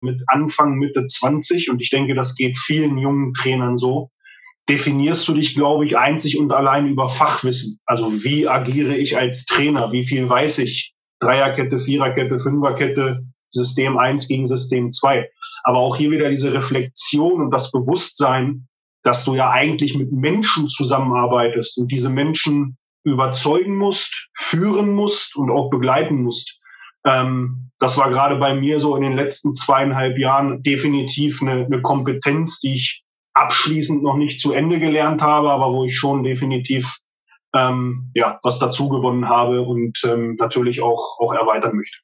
mit Anfang, Mitte 20 und ich denke, das geht vielen jungen Trainern so, definierst du dich, glaube ich, einzig und allein über Fachwissen. Also wie agiere ich als Trainer? Wie viel weiß ich? Dreierkette, Viererkette, Fünferkette, System 1 gegen System 2. Aber auch hier wieder diese Reflexion und das Bewusstsein, dass du ja eigentlich mit Menschen zusammenarbeitest und diese Menschen überzeugen musst, führen musst und auch begleiten musst. Ähm, das war gerade bei mir so in den letzten zweieinhalb Jahren definitiv eine, eine Kompetenz, die ich abschließend noch nicht zu Ende gelernt habe, aber wo ich schon definitiv ähm, ja was dazu gewonnen habe und ähm, natürlich auch auch erweitern möchte.